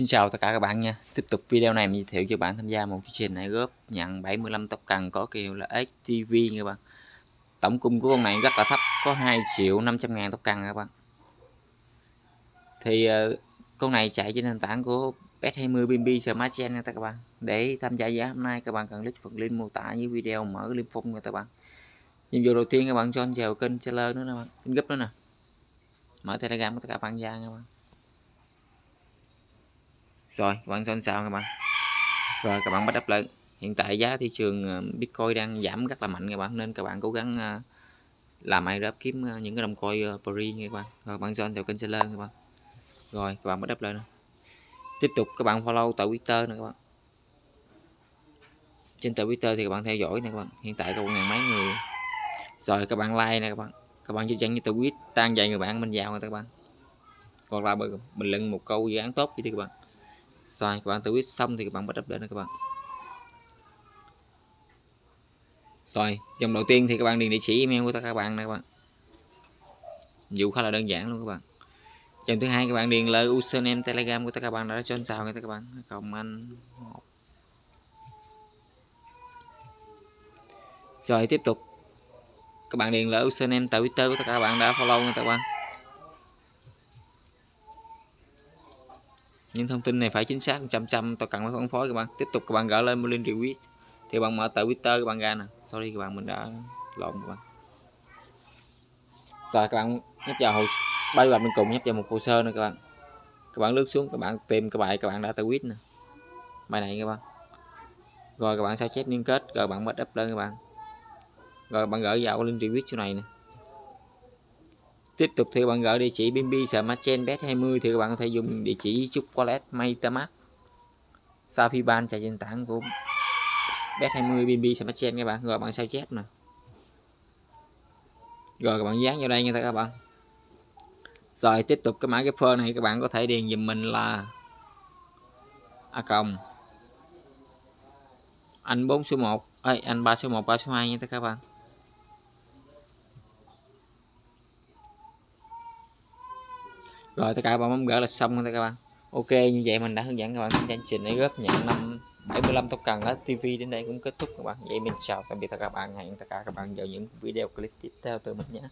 Xin chào tất cả các bạn nha. Tiếp tục video này, mình giới thiệu cho bạn tham gia một chương trình này góp nhận 75 tóc cần có kiểu là HTV nha các bạn. Tổng cung của con này rất là thấp, có 2 triệu 500 ngàn tóc cần các bạn. Thì ờ, con này chạy trên nền tảng của S20 BNB Smart Chain nha các bạn. Để tham gia giá hôm nay, các bạn cần click phần link mô tả dưới video, mở link phong nha các bạn. Nhiệm vụ đầu tiên, các bạn cho anh vào kênh seller nữa nè bạn, kênh gấp nữa nè. Mở telegram của tất cả bạn ra nha các bạn rồi, các bạn xem sao các bạn. Rồi, các bạn bắt đắp lại. Hiện tại giá thị trường ờ, bitcoin đang giảm rất là mạnh các bạn, nên các bạn cố gắng ờ, làm ai đáp kiếm ờ, những cái đồng coin free nha các bạn. Rồi bạn join theo kênh seller các bạn. Rồi, các bạn bắt đắp lên tiếp tục, các bạn follow tại twitter nữa các bạn. Trên tờ twitter thì các bạn theo dõi nè các bạn. Hiện tại có một ngàn mấy người. Rồi, các bạn like nè các bạn. Các bạn chỉ chẳng như tweet tan dạy người bạn mình vào nè các bạn. Hoặc là mình luận một câu dự án tốt đi các bạn rồi, các bạn tweet xong thì các bạn bắt up lên các bạn. Rồi, dòng đầu tiên thì các bạn điền địa chỉ email của tất cả các bạn nè các bạn. Vụ khá là đơn giản luôn các bạn. Dòng thứ hai, các bạn điền lời username, telegram của tất cả các bạn đã cho anh sao nha các bạn. Cộng anh rồi, tiếp tục. Các bạn điền lời username twitter của tất cả các bạn đã follow nha các bạn. Những thông tin này phải chính xác trăm trăm tôi cần phải phân phối, các bạn. Tiếp tục, các bạn gỡ lên một link retweet thì bạn mở tại twitter các bạn ra nè. Sorry, các bạn, mình đã lộn các bạn. Rồi, các bạn nhấp vào hồ ba bạn bên cùng nhấp vào một hồ sơ nữa, các bạn. Các bạn lướt xuống, các bạn tìm cái bài, các bạn đã tại tweet nè. Bài này các bạn. Rồi, các bạn sao chép liên kết, rồi bạn bắt up lên, các bạn. Rồi, bạn gửi vào link request chỗ này nè tiếp tục thì các bạn gửi địa chỉ BNB Smartchain bet 20 thì các bạn có thể dùng địa chỉ chúc wallet MetaMask Safi Ban chạy trên tảng của bet 20 BNB Smartchain các bạn rồi bạn sao chép nè. Rồi các bạn dán vào đây nha các bạn. Rồi tiếp tục cái mã cái phơ này các bạn có thể điền giùm mình là a cộng anh 4 số 1 ơi anh 3 số 1 3 số 2 nha các bạn. Rồi, tất cả các bạn bấm gỡ là xong rồi các bạn. Ok, như vậy mình đã hướng dẫn các bạn chương trình để góp nhận năm 75 token ở TV đến đây cũng kết thúc các bạn. Vậy mình chào tạm biệt tất cả các bạn. Hẹn tất cả các bạn vào những video clip tiếp theo từ mình nhé.